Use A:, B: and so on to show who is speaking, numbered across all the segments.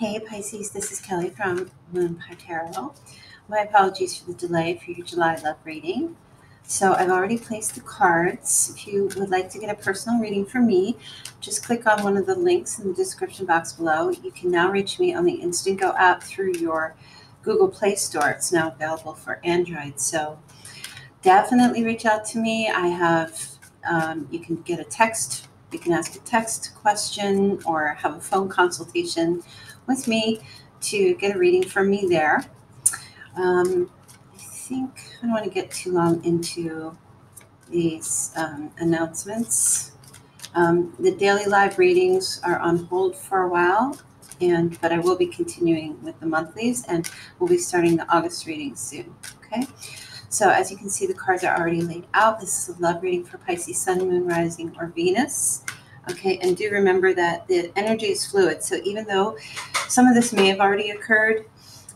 A: Hey Pisces, this is Kelly from Moonpie Tarot. My apologies for the delay for your July love reading. So I've already placed the cards. If you would like to get a personal reading from me, just click on one of the links in the description box below. You can now reach me on the Instant Go app through your Google Play Store. It's now available for Android. So definitely reach out to me. I have, um, you can get a text, you can ask a text question or have a phone consultation with me to get a reading from me there. Um, I think I don't want to get too long into these um, announcements. Um, the daily live readings are on hold for a while, and but I will be continuing with the monthlies, and we'll be starting the August readings soon. Okay. So as you can see, the cards are already laid out. This is a love reading for Pisces, Sun, Moon, Rising, or Venus. Okay, and do remember that the energy is fluid. So even though some of this may have already occurred,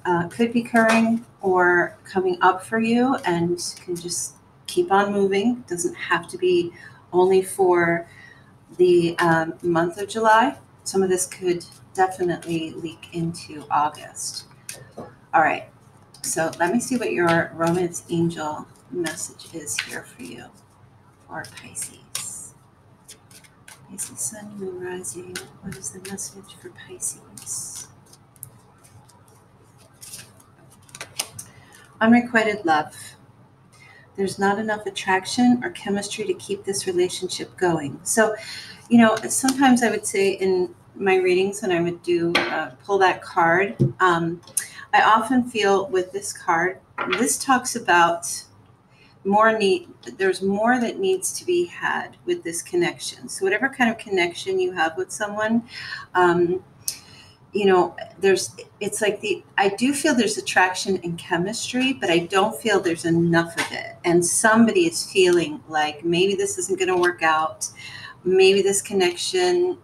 A: uh, could be occurring or coming up for you and can just keep on moving. Doesn't have to be only for the um, month of July. Some of this could definitely leak into August. All right, so let me see what your romance angel message is here for you for Pisces. Pisces, Sun, Moon, Rising. What is the message for Pisces? Unrequited love. There's not enough attraction or chemistry to keep this relationship going. So, you know, sometimes I would say in my readings when I would do uh, pull that card, um, I often feel with this card, this talks about more need there's more that needs to be had with this connection. So whatever kind of connection you have with someone um, you know there's it's like the i do feel there's attraction and chemistry but i don't feel there's enough of it. And somebody is feeling like maybe this isn't going to work out. Maybe this connection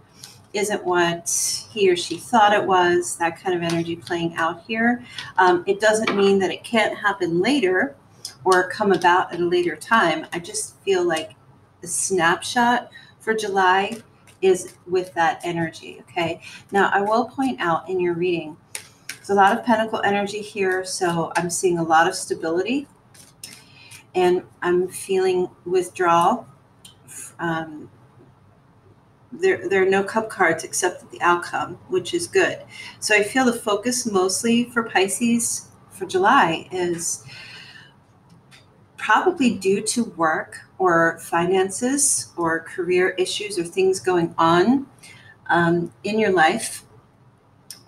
A: isn't what he or she thought it was that kind of energy playing out here. Um, it doesn't mean that it can't happen later or come about at a later time i just feel like the snapshot for july is with that energy. Okay. Now, I will point out in your reading, there's a lot of pentacle energy here. So I'm seeing a lot of stability and I'm feeling withdrawal. Um, there, there are no cup cards except the outcome, which is good. So I feel the focus mostly for Pisces for July is probably due to work or finances or career issues or things going on um, in your life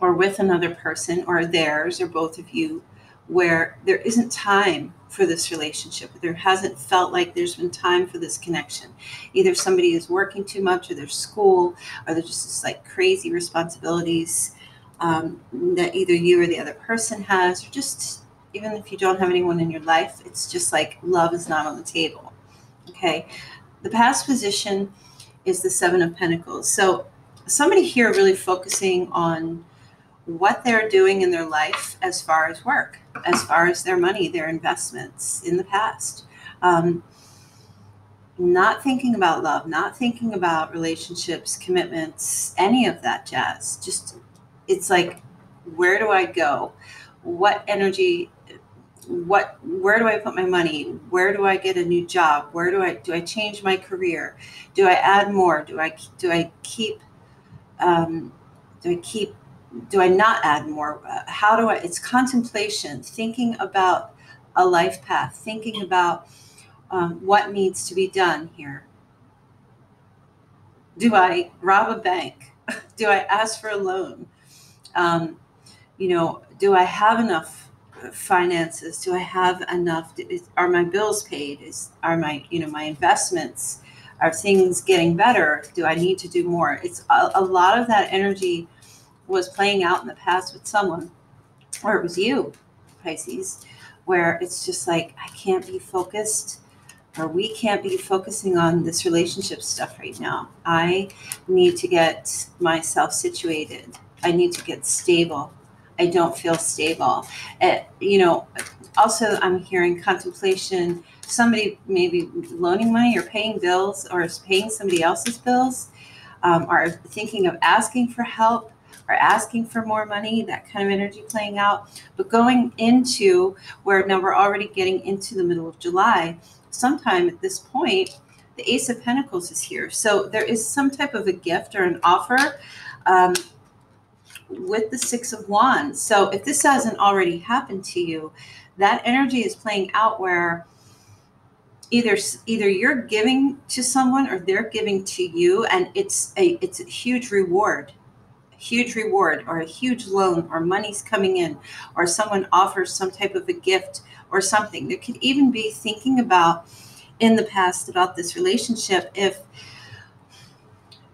A: or with another person or theirs or both of you where there isn't time for this relationship. There hasn't felt like there's been time for this connection. Either somebody is working too much or there's school or there's just like crazy responsibilities um, that either you or the other person has or just even if you don't have anyone in your life, it's just like love is not on the table. Okay. The past position is the Seven of Pentacles. So somebody here really focusing on what they're doing in their life as far as work, as far as their money, their investments in the past. Um, not thinking about love, not thinking about relationships, commitments, any of that jazz. Just, it's like, where do I go? What energy what where do i put my money? Where do i get a new job? Where do i do i change my career? Do i add more? Do i do i keep um, do i keep do i not add more? Uh, how do i it's contemplation thinking about a life path thinking about um, what needs to be done here. Do i rob a bank? Do i ask for a loan? Um, you know do i have enough finances? Do i have enough? Are my bills paid? Is are my you know my investments are things getting better? Do i need to do more? It's a, a lot of that energy was playing out in the past with someone or it was you pisces where it's just like i can't be focused or we can't be focusing on this relationship stuff right now. I need to get myself situated. I need to get stable I don't feel stable. Uh, you know, also I'm hearing contemplation. Somebody maybe loaning money or paying bills or is paying somebody else's bills, um, or thinking of asking for help. are asking for more money, that kind of energy playing out. But going into where now we're already getting into the middle of July, sometime at this point, the Ace of Pentacles is here. So there is some type of a gift or an offer um, with the Six of Wands. So if this hasn't already happened to you, that energy is playing out where either either you're giving to someone or they're giving to you and it's a it's a huge reward huge reward or a huge loan or money's coming in or someone offers some type of a gift or something there could even be thinking about in the past about this relationship if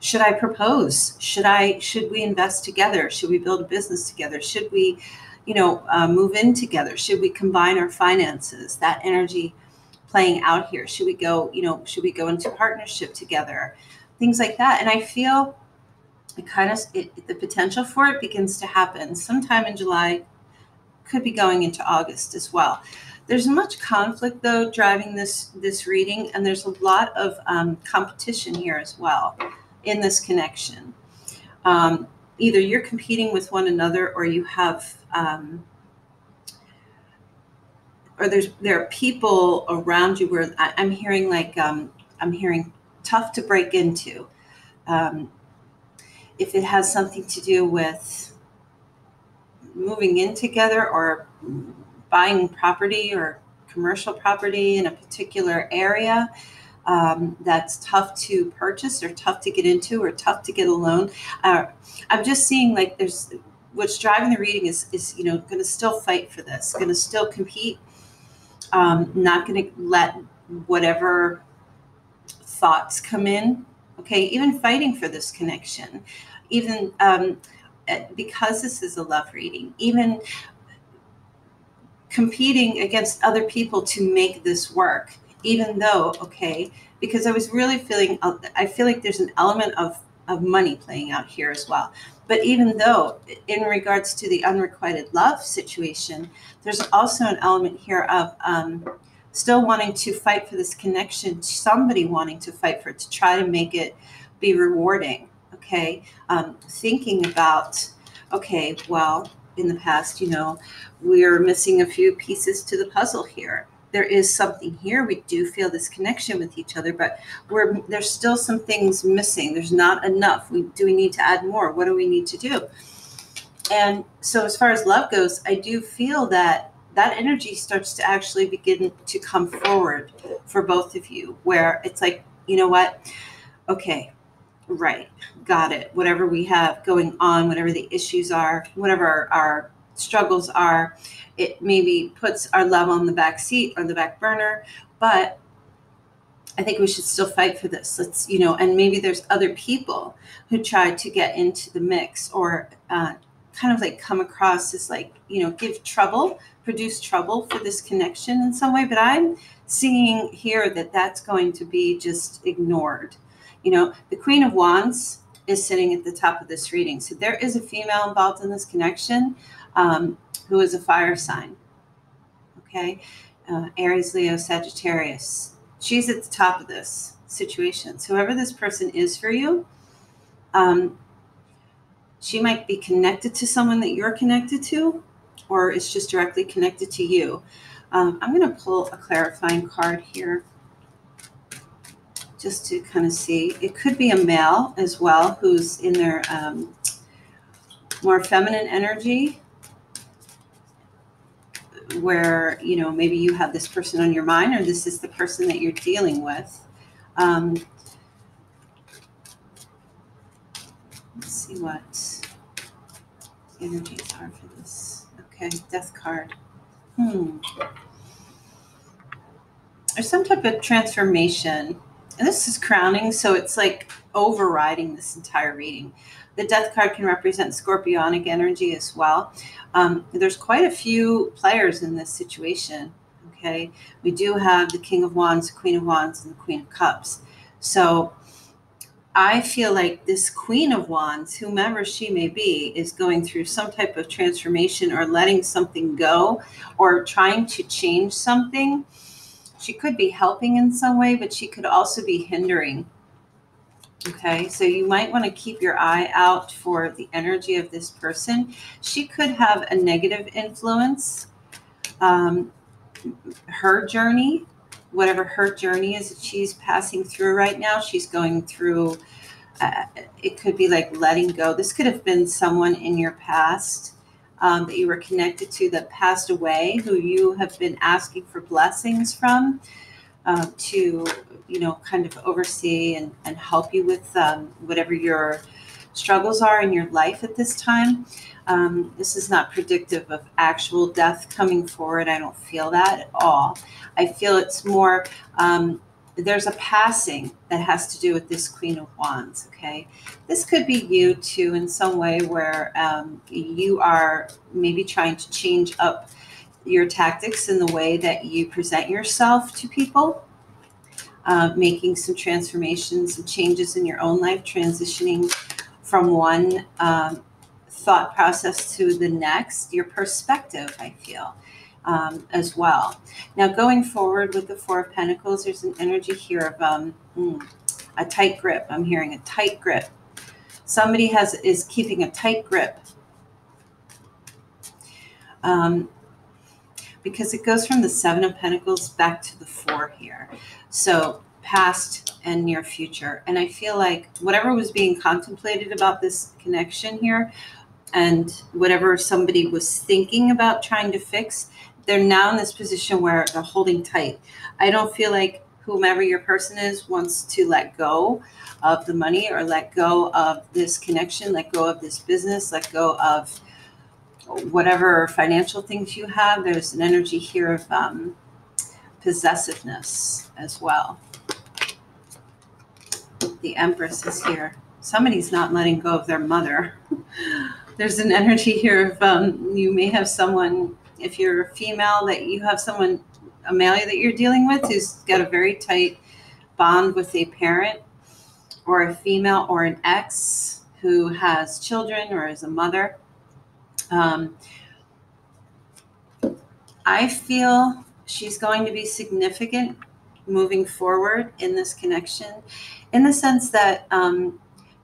A: should i propose? Should i should we invest together? Should we build a business together? Should we you know uh, move in together? Should we combine our finances? That energy playing out here. Should we go you know should we go into partnership together? Things like that. And i feel it kind of it, the potential for it begins to happen sometime in july. Could be going into august as well. There's much conflict though driving this this reading, and there's a lot of um, competition here as well in this connection. Um, either you're competing with one another, or you have, um, or there's there are people around you where I, am hearing like um, I'm hearing tough to break into. Um, if it has something to do with moving in together or buying property or commercial property in a particular area um, that's tough to purchase or tough to get into or tough to get a loan. Uh, I'm just seeing like there's what's driving the reading is is you know going to still fight for this, going to still compete, um, not going to let whatever thoughts come in. Okay, even fighting for this connection, even um, eh, because this is a love reading, even competing against other people to make this work even though okay because i was really feeling i feel like there's an element of of money playing out here as well but even though in regards to the unrequited love situation there's also an element here of um, still wanting to fight for this connection somebody wanting to fight for it to try to make it be rewarding okay um, thinking about okay well in the past, you know, we're missing a few pieces to the puzzle here. There is something here. We do feel this connection with each other, but we're there's still some things missing. There's not enough. We do we need to add more? What do we need to do? And so as far as love goes, I do feel that that energy starts to actually begin to come forward for both of you where it's like, you know what? Okay, Right. Got it. Whatever we have going on, whatever the issues are, whatever our, our struggles are, it maybe puts our love on the back seat or the back burner. But I think we should still fight for this. Let's, you know, and maybe there's other people who try to get into the mix or uh, kind of like come across as like, you know, give trouble, produce trouble for this connection in some way. But I'm seeing here that that's going to be just ignored you know, the Queen of Wands is sitting at the top of this reading. So there is a female involved in this connection um, who is a fire sign. Okay. Uh, Aries, Leo, Sagittarius. She's at the top of this situation. So whoever this person is for you, um, she might be connected to someone that you're connected to, or it's just directly connected to you. Um, I'm going to pull a clarifying card here just to kind of see. It could be a male as well who's in their um, more feminine energy, where, you know, maybe you have this person on your mind or this is the person that you're dealing with. Um, let's see what energies are for this. Okay, death card. Hmm. There's some type of transformation and this is crowning, so it's like overriding this entire reading. The death card can represent scorpionic energy as well. Um, there's quite a few players in this situation. Okay, we do have the King of Wands, Queen of Wands, and the Queen of Cups. So I feel like this Queen of Wands, whomever she may be, is going through some type of transformation or letting something go or trying to change something she could be helping in some way, but she could also be hindering Okay, so you might want to keep your eye out for the energy of this person. She could have a negative influence. Um, her journey, whatever her journey is that she's passing through right now, she's going through. Uh, it could be like letting go. This could have been someone in your past um, that you were connected to that passed away, who you have been asking for blessings from uh, to, you know, kind of oversee and, and help you with um, whatever your struggles are in your life at this time. Um, this is not predictive of actual death coming forward. I don't feel that at all. I feel it's more um, there's a passing that has to do with this Queen of Wands. Okay, this could be you too in some way where um, you are maybe trying to change up your tactics and the way that you present yourself to people. Uh, making some transformations and changes in your own life, transitioning from one um, thought process to the next, your perspective, I feel um, as well. Now, going forward with the Four of Pentacles, there's an energy here of um, mm, a tight grip. I'm hearing a tight grip. Somebody has is keeping a tight grip. Um, because it goes from the Seven of Pentacles back to the Four here. So past and near future. And I feel like whatever was being contemplated about this connection here and whatever somebody was thinking about trying to fix, they're now in this position where they're holding tight. I don't feel like whomever your person is wants to let go of the money or let go of this connection, let go of this business, let go of whatever financial things you have. There's an energy here of um, possessiveness as well. The Empress is here. Somebody's not letting go of their mother. There's an energy here of um, you may have someone if you're a female, that you have someone, a male that you're dealing with who's got a very tight bond with a parent, or a female or an ex who has children or is a mother. Um, I feel she's going to be significant moving forward in this connection, in the sense that um,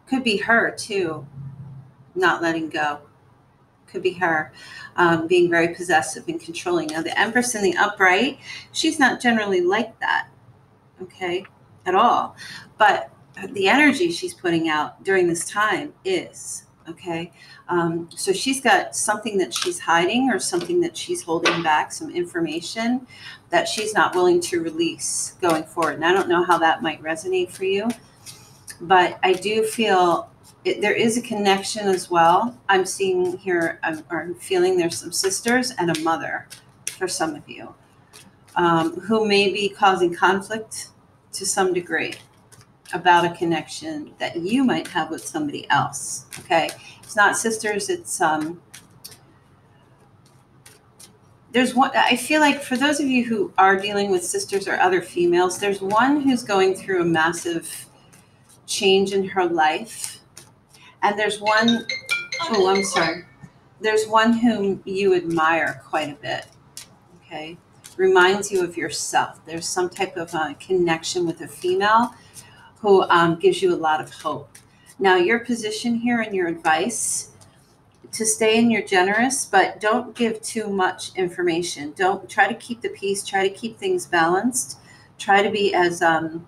A: could be her too, not letting go could be her um, being very possessive and controlling. Now, the Empress in the upright, she's not generally like that, okay, at all. But the energy she's putting out during this time is, okay. Um, so she's got something that she's hiding or something that she's holding back, some information that she's not willing to release going forward. And I don't know how that might resonate for you, but I do feel it, there is a connection as well. I'm seeing here, I'm, I'm feeling there's some sisters and a mother for some of you um, who may be causing conflict to some degree about a connection that you might have with somebody else. Okay. It's not sisters, it's, um, there's one, I feel like for those of you who are dealing with sisters or other females, there's one who's going through a massive change in her life and there's one, oh, I'm sorry. There's one whom you admire quite a bit. Okay. Reminds you of yourself. There's some type of uh, connection with a female who um, gives you a lot of hope. Now, your position here and your advice to stay in your generous, but don't give too much information. Don't try to keep the peace, try to keep things balanced. Try to be as um,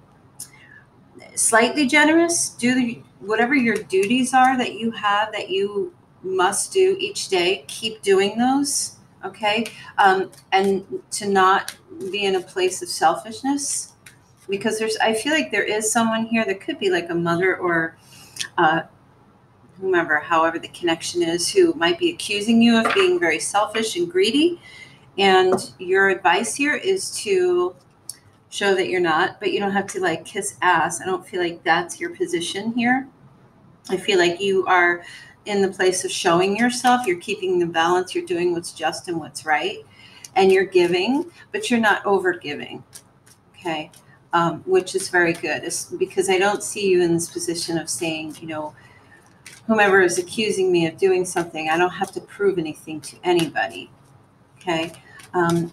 A: slightly generous. Do the whatever your duties are that you have that you must do each day, keep doing those. Okay. Um, and to not be in a place of selfishness because there's, I feel like there is someone here that could be like a mother or, uh, whomever, however the connection is, who might be accusing you of being very selfish and greedy. And your advice here is to show that you're not, but you don't have to like kiss ass. I don't feel like that's your position here. I feel like you are in the place of showing yourself. You're keeping the balance. You're doing what's just and what's right. And you're giving, but you're not over giving. Okay. Um, which is very good it's because I don't see you in this position of saying, you know, whomever is accusing me of doing something, I don't have to prove anything to anybody. Okay. Um,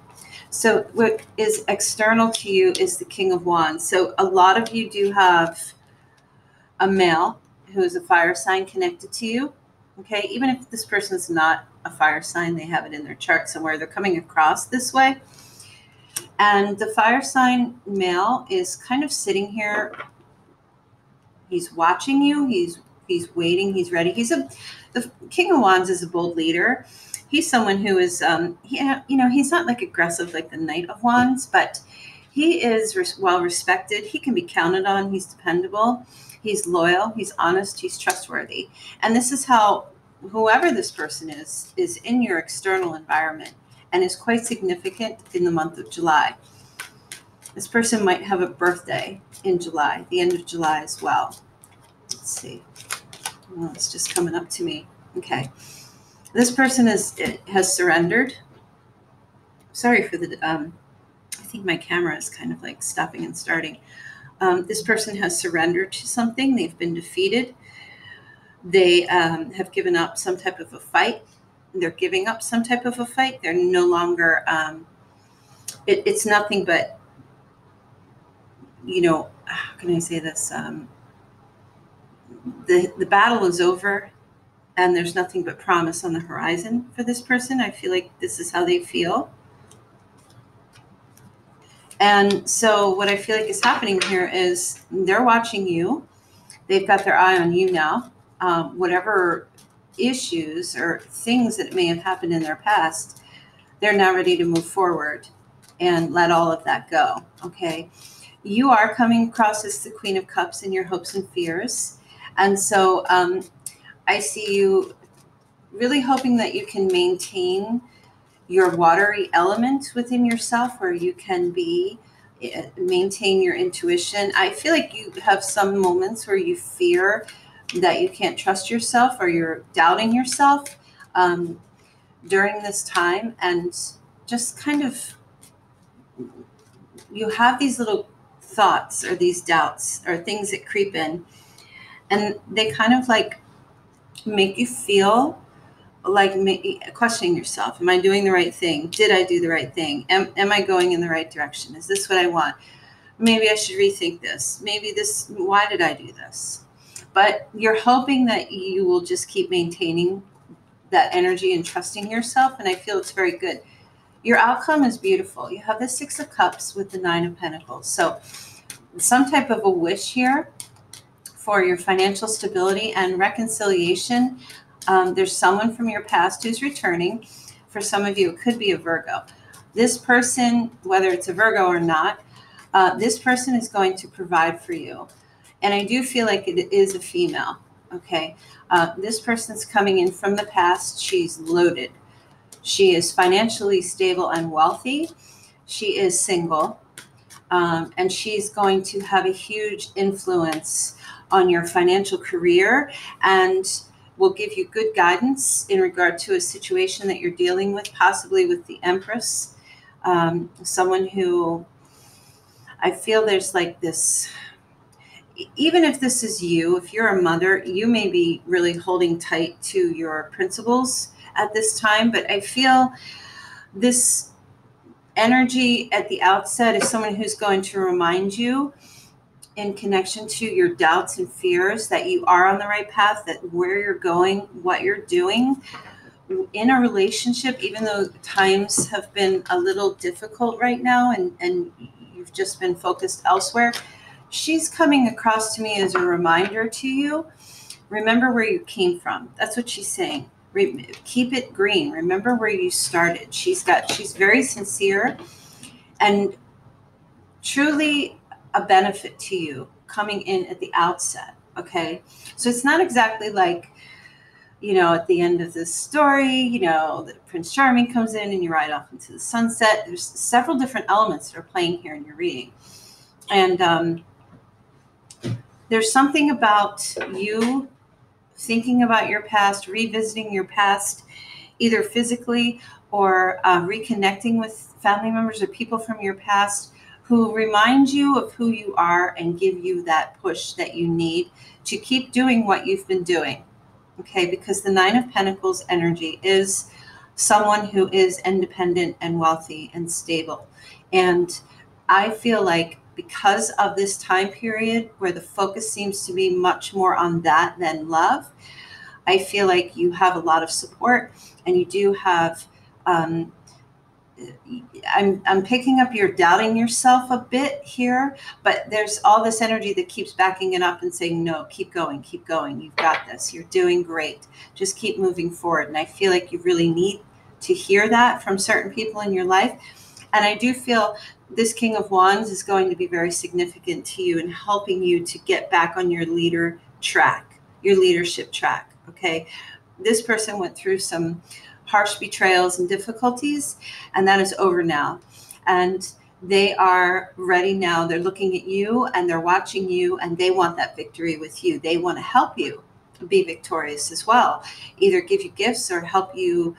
A: so, what is external to you is the King of Wands. So, a lot of you do have a male who is a fire sign connected to you. Okay, even if this person's not a fire sign, they have it in their chart somewhere. They're coming across this way. And the fire sign male is kind of sitting here. He's watching you. He's he's waiting. He's ready. He's a the King of Wands is a bold leader. He's someone who is um he, you know he's not like aggressive like the Knight of Wands, but he is res- well respected. He can be counted on. He's dependable. He's loyal. He's honest. He's trustworthy. And this is how whoever this person is is in your external environment and is quite significant in the month of July. This person might have a birthday in July, the end of July as well. Let's see. Well, it's just coming up to me. Okay. This person is has surrendered. Sorry for the um I think my camera is kind of like stopping and starting. Um, this person has surrendered to something. They've been defeated. They um, have given up some type of a fight they're giving up some type of a fight. They're no longer. Um, it, it's nothing but. You know, how can I say this? Um, the the battle is over, and there's nothing but promise on the horizon for this person. I feel like this is how they feel. And so, what I feel like is happening here is they're watching you. They've got their eye on you now. Um, whatever issues or things that may have happened in their past, they're now ready to move forward and let all of that go. Okay. You are coming across as the Queen of Cups in your hopes and fears. And so um, I see you really hoping that you can maintain your watery element within yourself where you can be eh, maintain your intuition. I feel like you have some moments where you fear that you can't trust yourself or you're doubting yourself um, during this time and just kind of you have these little thoughts or these doubts or things that creep in and they kind of like make you feel like questioning yourself. Am i doing the right thing? Did i do the right thing? Am, am i going in the right direction? Is this what i want? Maybe i should rethink this. Maybe this why did i do this but you're hoping that you will just keep maintaining that energy and trusting yourself. And I feel it's very good. Your outcome is beautiful. You have the Six of Cups with the Nine of Pentacles. So, some type of a wish here for your financial stability and reconciliation. Um, there's someone from your past who's returning. For some of you, it could be a Virgo. This person, whether it's a Virgo or not, uh, this person is going to provide for you. And I do feel like it is a female. Okay. Uh, this person's coming in from the past. She's loaded. She is financially stable and wealthy. She is single. Um, and she's going to have a huge influence on your financial career and will give you good guidance in regard to a situation that you're dealing with, possibly with the Empress, um, someone who I feel there's like this even if this is you, if you're a mother, you may be really holding tight to your principles at this time. But I feel this energy at the outset is someone who's going to remind you in connection to your doubts and fears that you are on the right path, that where you're going, what you're doing in a relationship, even though times have been a little difficult right now and, and you've just been focused elsewhere she's coming across to me as a reminder to you. Remember where you came from. That's what she's saying. Re- keep it green. Remember where you started. She's got she's very sincere and truly a benefit to you coming in at the outset okay? So it's not exactly like you know at the end of this story you know that prince charming comes in and you ride off into the sunset. There's several different elements that are playing here in your reading. And um, there's something about you thinking about your past, revisiting your past, either physically or uh, reconnecting with family members or people from your past who remind you of who you are and give you that push that you need to keep doing what you've been doing. Okay, because the Nine of Pentacles energy is someone who is independent and wealthy and stable. And I feel like because of this time period where the focus seems to be much more on that than love, I feel like you have a lot of support and you do have. Um, I'm I'm picking up you're doubting yourself a bit here, but there's all this energy that keeps backing it up and saying, no, keep going, keep going. You've got this. You're doing great. Just keep moving forward. And I feel like you really need to hear that from certain people in your life. And I do feel this King of Wands is going to be very significant to you in helping you to get back on your leader track, your leadership track. Okay. This person went through some harsh betrayals and difficulties, and that is over now. And they are ready now. They're looking at you and they're watching you, and they want that victory with you. They want to help you be victorious as well, either give you gifts or help you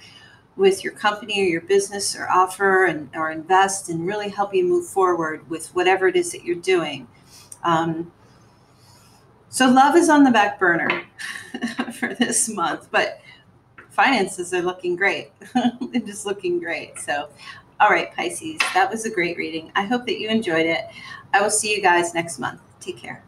A: with your company or your business or offer and or invest and really help you move forward with whatever it is that you're doing. Um, so love is on the back burner for this month, but finances are looking great. They're just looking great. So, all right, Pisces, that was a great reading. I hope that you enjoyed it. I will see you guys next month. Take care.